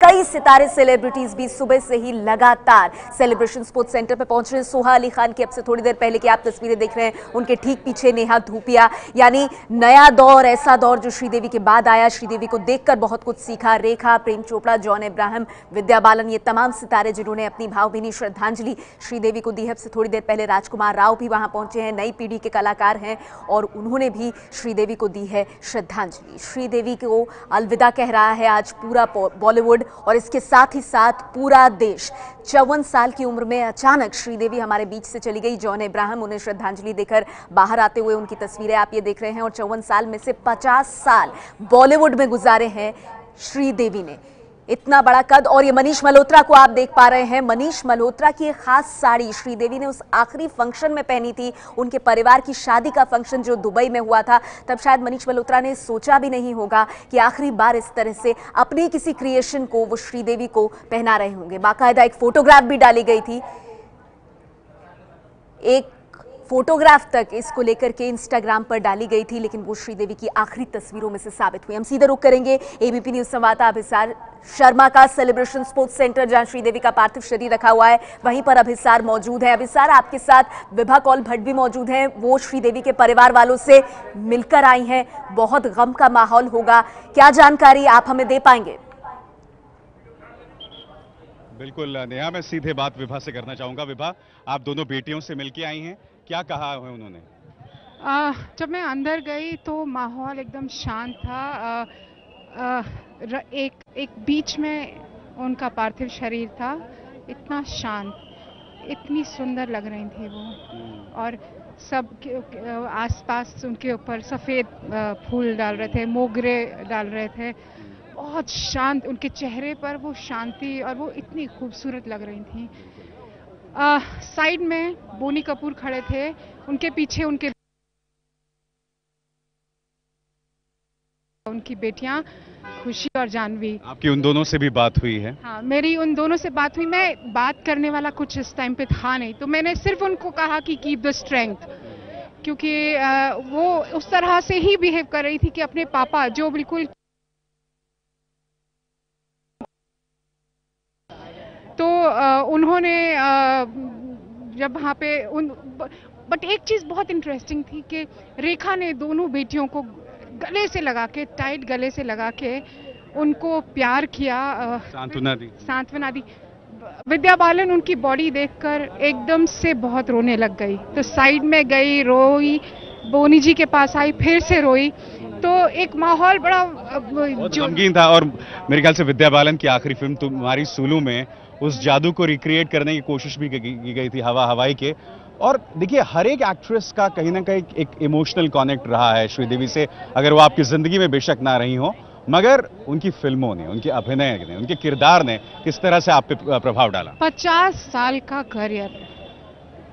कई सितारे सेलिब्रिटीज भी सुबह से ही लगातार सेलिब्रेशन स्पोर्ट्स सेंटर पर पहुँच रहे हैं। सोहा अली खान की अब से थोड़ी देर पहले की आप तस्वीरें देख रहे हैं। उनके ठीक पीछे नेहा धूपिया, यानी नया दौर, ऐसा दौर जो श्रीदेवी के बाद आया। श्रीदेवी को देखकर बहुत कुछ सीखा। रेखा, प्रेम चोपड़ा, जॉन इब्राहिम, विद्या बालन, ये तमाम सितारे जिन्होंने अपनी भावभीनी श्रद्धांजलि श्रीदेवी को दी है। अब से थोड़ी देर पहले राजकुमार राव भी वहाँ पहुँचे हैं। नई पीढ़ी के कलाकार हैं और उन्होंने भी श्रीदेवी को दी है श्रद्धांजलि। श्रीदेवी को अलविदा कह रहा है आज पूरा बॉलीवुड और इसके साथ ही साथ पूरा देश चौवन साल की उम्र में अचानक श्रीदेवी हमारे बीच से चली गई। जॉन इब्राहिम उन्हें श्रद्धांजलि देकर बाहर आते हुए उनकी तस्वीरें आप ये देख रहे हैं और चौवन साल में से पचास साल बॉलीवुड में गुजारे हैं श्रीदेवी ने। इतना बड़ा कद और ये मनीष मल्होत्रा को आप देख पा रहे हैं। मनीष मल्होत्रा की एक खास साड़ी श्रीदेवी ने उस आखिरी फ़ंक्शन में पहनी थी। उनके परिवार की शादी का फ़ंक्शन जो दुबई में हुआ था, तब शायद मनीष मल्होत्रा ने सोचा भी नहीं होगा कि आखिरी बार इस तरह से अपनी किसी क्रिएशन को, वो श्रीदेवी को पहना रहे होंगे। बाकायदा एक फोटोग्राफ भी डाली गई थी। एक फोटोग्राफ तक इसको लेकर के इंस्टाग्राम पर डाली गई थी, लेकिन वो श्रीदेवी की आखिरी तस्वीरों में से साबित हुई। हम सीधे रुक करेंगे एबीपी न्यूज़ संवाददाता अभिसार शर्मा का सेलिब्रेशन स्पोर्ट्स सेंटर जहाँ श्रीदेवी का पार्थिव शरीर रखा हुआ है। वहीं पर अभिसार मौजूद है। अभिसार, आपके साथ विभा कौल भट्ट भी मौजूद हैं। वो श्रीदेवी के परिवार वालों से मिलकर आई हैं। बहुत गम का माहौल होगा। क्या जानकारी आप हमें दे पाएँगे? बिल्कुल नेहा मैं सीधे बात विभा से करना चाहूँगा। विभा आप दोनों बेटियों से मिलके आई हैं। क्या कहा है उन्होंने? आ, जब मैं अंदर गई तो माहौल एकदम शांत था। आ, आ, र, एक एक बीच में उनका पार्थिव शरीर था। इतना शांत इतनी सुंदर लग रही थी वो। और सब आसपास उनके ऊपर सफ़ेद फूल डाल रहे थे मोगरे डाल रहे थे। बहुत शांत उनके चेहरे पर वो शांति और वो इतनी खूबसूरत लग रही थी। साइड में बोनी कपूर खड़े थे उनके पीछे उनके उनकी बेटियाँ खुशी और जानवी। आपकी उन दोनों से भी बात हुई है? हाँ मेरी उन दोनों से बात हुई। मैं बात करने वाला कुछ इस टाइम पे था नहीं तो मैंने सिर्फ़ उनको कहा कि कीप द स्ट्रेंथ क्योंकि वो उस तरह से ही बिहेव कर रही थी कि अपने पापा जो बिल्कुल तो आ, उन्होंने जब वहाँ पे उन बट एक चीज़ बहुत इंटरेस्टिंग थी कि रेखा ने दोनों बेटियों को गले से लगा के टाइट गले से लगा के उनको प्यार किया सांत्वना दी। सांत्वना दी। विद्या बालन उनकी बॉडी देखकर एकदम से बहुत रोने लग गई। तो साइड में गई रोई बोनी जी के पास आई फिर से रोई। तो एक माहौल बड़ा जो था और मेरे ख्याल से विद्या बालन की आखिरी फ़िल्म तुम्हारी सुलू में उस जादू को रिक्रिएट करने की कोशिश भी की गई थी हवा, हवाई के। और देखिए, हर एक एक्ट्रेस का कहीं ना कहीं एक इमोशनल कनेक्ट रहा है श्रीदेवी से, अगर वो आपकी ज़िंदगी में बेशक ना रही हो, मगर उनकी फ़िल्मों ने, उनके अभिनय ने, उनके किरदार ने किस तरह से आप पे प्रभाव डाला? पचास साल का करियर।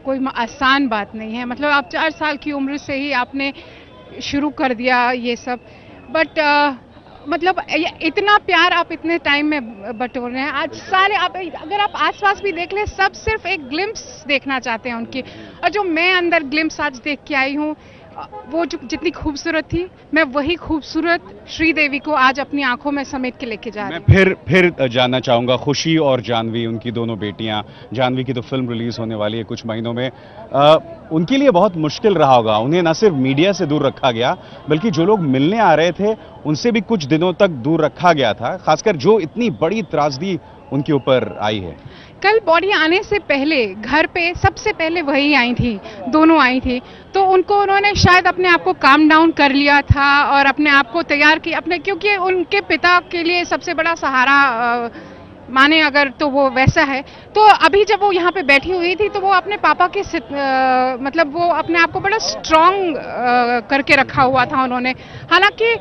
कोई आसान बात नहीं है। मतलब आप चार साल की उम्र से ही आपने शुरू कर दिया ये सब। बट मतलब इतना प्यार आप इतने टाइम में बटोर रहे हैं। आज सारे आप अगर आप आसपास भी देख लें, सब सिर्फ़ एक ग्लिम्प्स देखना चाहते हैं उनकी। और जो मैं अंदर ग्लिम्प्स आज देख के आई हूँ वो जो जितनी खूबसूरत थी मैं वही खूबसूरत श्रीदेवी को आज अपनी आँखों में समेट के लेके जा रही मैं फिर फिर जानना चाहूँगा खुशी और जानवी उनकी दोनों बेटियाँ। जानवी की तो फ़िल्म रिलीज़ होने वाली है कुछ महीनों में। आ, उनके लिए बहुत मुश्किल रहा होगा उन्हें न सिर्फ़ मीडिया से दूर रखा गया बल्कि जो लोग मिलने आ रहे थे उनसे भी कुछ दिनों तक दूर रखा गया था। खासकर जो इतनी बड़ी त्रासदी उनके ऊपर आई है। कल बॉडी आने से पहले घर पे सबसे पहले वही आई थी दोनों आई थी। तो उनको उन्होंने शायद अपने आप को काम डाउन कर लिया था और अपने आप को तैयार किया अपने क्योंकि उनके पिता के लिए सबसे बड़ा सहारा आ, माने अगर तो वो वैसा है। तो अभी जब वो यहाँ पे बैठी हुई थी तो वो अपने पापा के आ, मतलब वो अपने आप को बड़ा स्ट्रांग करके रखा हुआ था उन्होंने। हालाँकि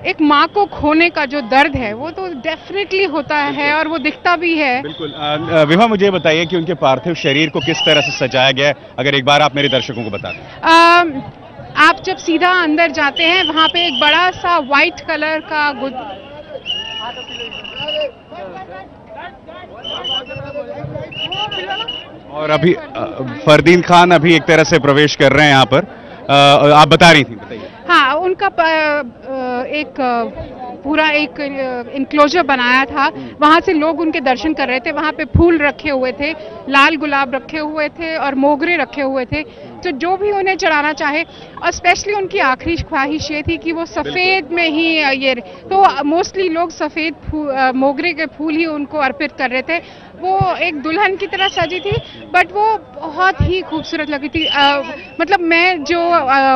एक माँ को खोने का जो दर्द है वो तो डेफिनेटली होता है और वो दिखता भी है। बिल्कुल। विभा मुझे बताइए कि उनके पार्थिव शरीर को किस तरह से सजाया गया है? अगर एक बार आप मेरे दर्शकों को बता दें। आप जब सीधा अंदर जाते हैं वहाँ पे एक बड़ा सा व्हाइट कलर का गुद और अभी फरदीन खान अभी एक तरह से प्रवेश कर रहे हैं यहाँ पर। आप बता रही थी बताइए। हाँ उनका एक पूरा एक इंक्लोजर बनाया था। वहाँ से लोग उनके दर्शन कर रहे थे। वहाँ पे फूल रखे हुए थे लाल गुलाब रखे हुए थे और मोगरे रखे हुए थे। तो जो भी उन्हें चढ़ाना चाहे और स्पेशली उनकी आखिरी ख्वाहिश ये थी कि वो सफ़ेद में ही ये तो मोस्टली लोग सफ़ेद मोगरे के फूल ही उनको अर्पित कर रहे थे। वो एक दुल्हन की तरह सजी थी बट वो बहुत ही खूबसूरत लगी थी। आ, मतलब मैं जो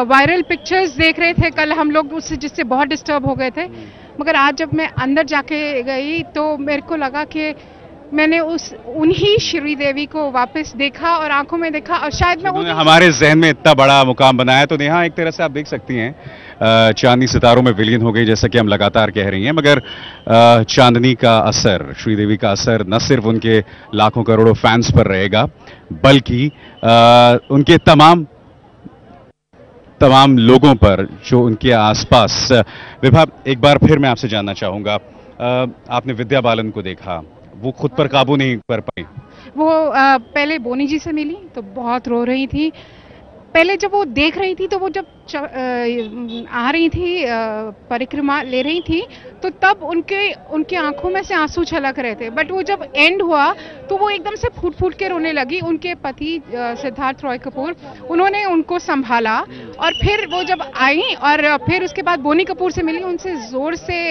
वायरल पिक्चर्स देख रहे थे कल हम लोग उससे जिससे बहुत डिस्टर्ब हो गए थे। मगर आज जब मैं अंदर जाके गई तो मेरे को लगा कि मैंने उस उन्हीं श्री देवी को वापस देखा और आँखों में देखा और शायद मैं उन्होंने हमारे जहन में इतना बड़ा मुकाम बनाया तो नेहा एक तरह से आप देख सकती हैं चांदनी सितारों में विलीन हो गई जैसा कि हम लगातार कह रही हैं मगर चांदनी का असर श्रीदेवी का असर न सिर्फ़ उनके लाखों करोड़ों फैंस पर रहेगा बल्कि उनके तमाम तमाम लोगों पर जो उनके आसपास विभा एक बार फिर मैं आपसे जानना चाहूँगा आपने विद्या बालन को देखा वो खुद पर काबू नहीं कर पाई। वो आ, पहले बोनी जी से मिली तो बहुत रो रही थी। पहले जब वो देख रही थी तो वो जब च, आ, आ रही थी आ, परिक्रमा ले रही थी तो तब उनके उनके आँखों में से आँसू छलक रहे थे। बट वो जब एंड हुआ तो वो एकदम से फूट फूट के रोने लगी। उनके पति सिद्धार्थ रॉय कपूर उन्होंने उनको संभाला। और फिर वो जब आई और फिर उसके बाद बोनी कपूर से मिली उनसे ज़ोर से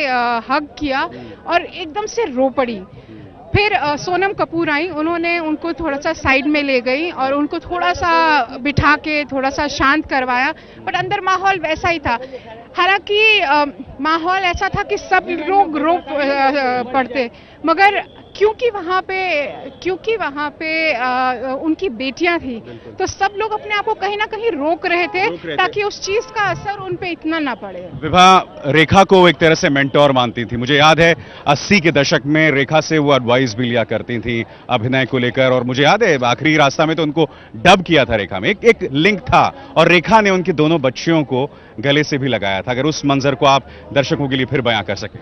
हग किया और एकदम से रो पड़ी। फिर सोनम कपूर आई, उन्होंने उनको थोड़ा सा साइड में ले गई और उनको थोड़ा सा बिठा के थोड़ा सा शांत करवाया बट अंदर माहौल वैसा ही था। हालाँकि माहौल ऐसा था कि सब लोग रो पड़ते, मगर क्योंकि वहाँ पे क्योंकि वहाँ पे आ, उनकी बेटियाँ थी तो सब लोग अपने आप को कहीं ना कहीं रोक रहे थे रोक रहे ताकि थे। उस चीज़ का असर उन पे इतना ना पड़े। विभा रेखा को एक तरह से मेंटोर मानती थी। मुझे याद है अस्सी के दशक में रेखा से वो एडवाइस भी लिया करती थी अभिनय को लेकर और मुझे याद है आखिरी रास्ता में तो उनको डब किया था रेखा में। एक एक लिंक था और रेखा ने उनकी दोनों बच्चियों को गले से भी लगाया था। अगर उस मंजर को आप दर्शकों के लिए फिर बयां कर सके।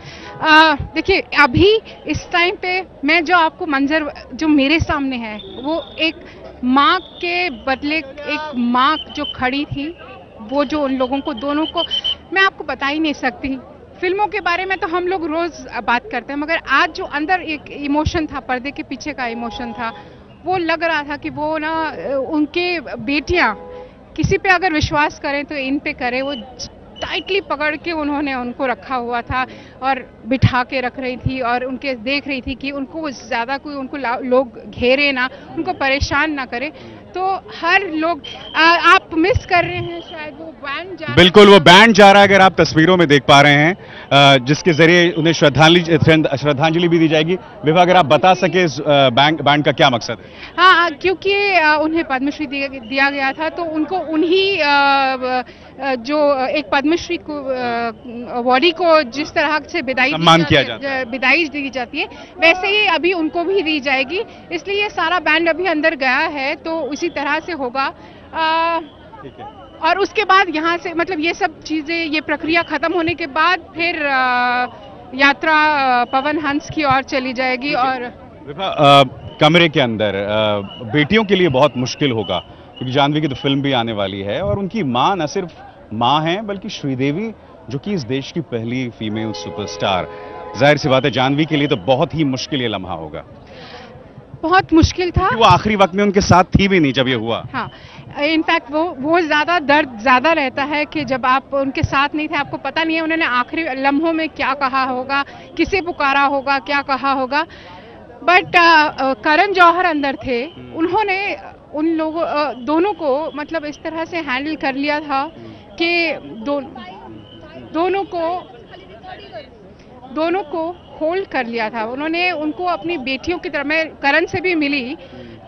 देखिए अभी इस टाइम पे मैं जो आपको मंजर, जो मेरे सामने है, वो एक माँ के बदले एक माँ जो खड़ी थी, वो जो उन लोगों को, दोनों को मैं आपको बता ही नहीं सकती। फ़िल्मों के बारे में तो हम लोग रोज बात करते हैं, मगर आज जो अंदर एक इमोशन था, पर्दे के पीछे का इमोशन था, वो लग रहा था कि वो ना, उनके बेटियाँ, किसी पे अगर विश्वास करें तो इन पे करें, वो टाइटली पकड़ के उन्होंने उनको रखा हुआ था और बिठा के रख रही थी और उनके देख रही थी कि उनको ज़्यादा कोई, उनको लोग घेरे ना, उनको परेशान ना करे। तो हर लोग आ, आप मिस कर रहे हैं शायद वो बैंड जा बिल्कुल वो बैंड जा रहा है अगर आप तस्वीरों में देख पा रहे हैं जिसके ज़रिए उन्हें श्रद्धांजलि श्रद्धांजलि भी दी जाएगी। विभाग अगर आप बता सके बैंड बैंड का क्या मकसद है? हाँ क्योंकि उन्हें पद्मश्री दिया गया था तो उनको उन्हीं जो एक पद्मश्री को अवार्डी को जिस तरह से विदाई सम्मान किया जाता है। विदाई दी जाती है वैसे ही अभी उनको भी दी जाएगी। इसलिए सारा बैंड अभी अंदर गया है तो उसी तरह से होगा। ठीक है। और उसके बाद यहाँ से मतलब ये सब चीज़ें ये प्रक्रिया खत्म होने के बाद फिर यात्रा पवन हंस की ओर चली जाएगी और कमरे के अंदर आ, बेटियों के लिए बहुत मुश्किल होगा क्योंकि जानवी की तो फ़िल्म भी आने वाली है और उनकी माँ न सिर्फ़ माँ हैं बल्कि श्रीदेवी जो कि इस देश की पहली फीमेल सुपरस्टार ज़ाहिर सी बात है जानवी के लिए तो बहुत ही मुश्किल ये लम्हा होगा। बहुत मुश्किल था। वो आखिरी वक्त में उनके साथ थी भी नहीं जब ये हुआ। हाँ इनफैक्ट वो वो ज़्यादा दर्द ज़्यादा रहता है कि जब आप उनके साथ नहीं थे आपको पता नहीं है उन्होंने आखिरी लम्हों में क्या कहा होगा किसे पुकारा होगा क्या कहा होगा। बट करण जौहर अंदर थे। हम्म। उन्होंने उन लोगों दोनों को मतलब इस तरह से हैंडल कर लिया था कि दो, दोनों को दोनों को होल्ड कर लिया था। उन्होंने उनको अपनी बेटियों की तरह मैं करण से भी मिली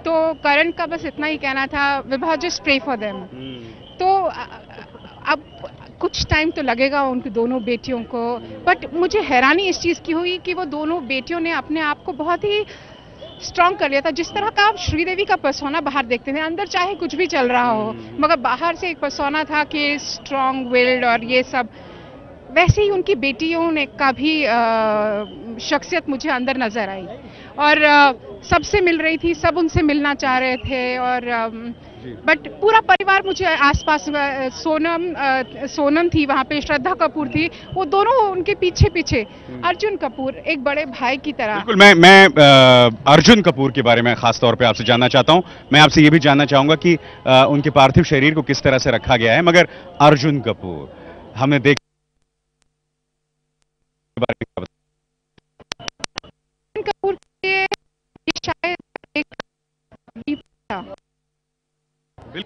तो करण का बस इतना ही कहना था Vibha just pray for them तो अब कुछ टाइम तो लगेगा उनकी दोनों बेटियों को बट मुझे हैरानी इस चीज़ की हुई कि वो दोनों बेटियों ने अपने आप को बहुत ही स्ट्रांग कर लिया था। जिस तरह का आप श्रीदेवी का परसोना बाहर देखते थे अंदर चाहे कुछ भी चल रहा हो मगर बाहर से एक परसोना था कि स्ट्रांग विल्ड और ये सब। वैसे ही उनकी बेटियों ने का भी शख्सियत मुझे अंदर नज़र आई। और सबसे मिल रही थी सब उनसे मिलना चाह रहे थे और बट पूरा परिवार मुझे आसपास सोनम सोनम थी वहाँ पे श्रद्धा कपूर थी वो दोनों उनके पीछे पीछे अर्जुन कपूर एक बड़े भाई की तरह। बिल्कुल मैं मैं अ, अर्जुन कपूर के बारे में खास तौर पे आपसे जानना चाहता हूँ। मैं आपसे ये भी जानना चाहूँगा कि अ, उनके पार्थिव शरीर को किस तरह से रखा गया है मगर अर्जुन कपूर हमने देख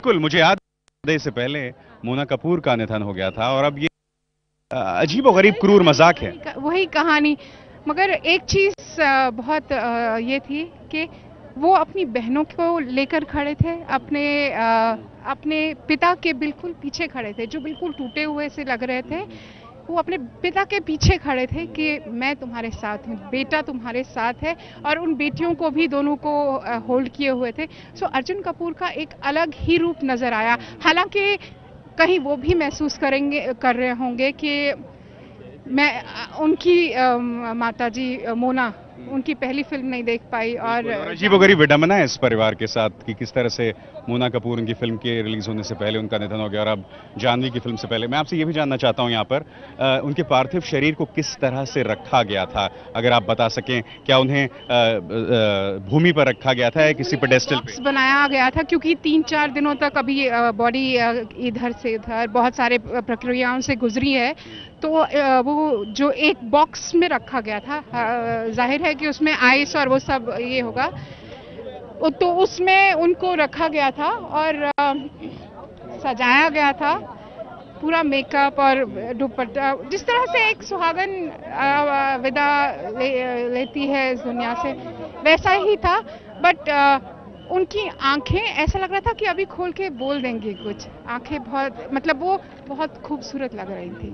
बिल्कुल मुझे याद दे से पहले मोना कपूर का निधन हो गया था और अब ये अजीब और गरीब क्रूर मज़ाक है। वही कहानी। मगर एक चीज़ बहुत ये थी कि वो अपनी बहनों को लेकर खड़े थे अपने आ, अपने पिता के बिल्कुल पीछे खड़े थे जो बिल्कुल टूटे हुए से लग रहे थे। वो अपने पिता के पीछे खड़े थे कि मैं तुम्हारे साथ हूँ, बेटा तुम्हारे साथ है और उन बेटियों को भी दोनों को होल्ड किए हुए थे। सो अर्जुन कपूर का एक अलग ही रूप नज़र आया। हालाँकि कहीं वो भी महसूस करेंगे, कर रहे होंगे कि मैं उनकी माता जी मोना उनकी पहली फ़िल्म नहीं देख पाई और अजीब गरीब विडम्बना है इस परिवार के साथ कि किस तरह से मोना कपूर उनकी फ़िल्म के रिलीज़ होने से पहले उनका निधन हो गया और अब जानवी की फ़िल्म से पहले। मैं आपसे ये भी जानना चाहता हूँ यहाँ पर अ, उनके पार्थिव शरीर को किस तरह से रखा गया था? अगर आप बता सकें क्या उन्हें भूमि पर रखा गया था या किसी पेडेस्टल पे? बनाया गया था क्योंकि तीन चार दिनों तक अभी बॉडी इधर से उधर बहुत सारे प्रक्रियाओं से गुजरी है। तो वो जो एक बॉक्स में रखा गया था ज़ाहिर है कि उसमें आइस और वो सब ये होगा। तो उसमें उनको रखा गया था और सजाया गया था। पूरा मेकअप और दुपट्टा जिस तरह से एक सुहागन विदा ले, लेती है इस दुनिया से वैसा ही था। बट उनकी आँखें ऐसा लग रहा था कि अभी खोल के बोल देंगे कुछ। आँखें बहुत मतलब वो बहुत खूबसूरत लग रही थी।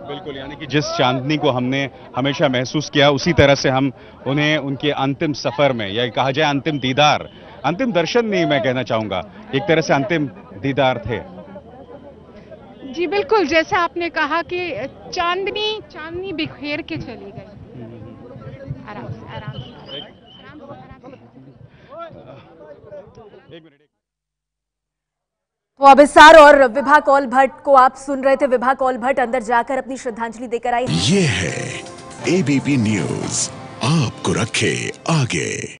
बिल्कुल, यानी कि जिस चांदनी को हमने हमेशा महसूस किया, उसी तरह से हम उन्हें उनके अंतिम सफ़र में, या कहा जाए अंतिम दीदार, अंतिम दर्शन नहीं मैं कहना चाहूँगा, एक तरह से अंतिम दीदार थे। जी, बिल्कुल, जैसा आपने कहा कि चांदनी चांदनी बिखेर के चली गई आराम से आराम से आराम से आराम से एक मिनट तो अभिसार और विभा कौल भट्ट को आप सुन रहे थे विभा कौल भट्ट अंदर जाकर अपनी श्रद्धांजलि देकर आई ये है एबीपी न्यूज़ आपको रखे आगे।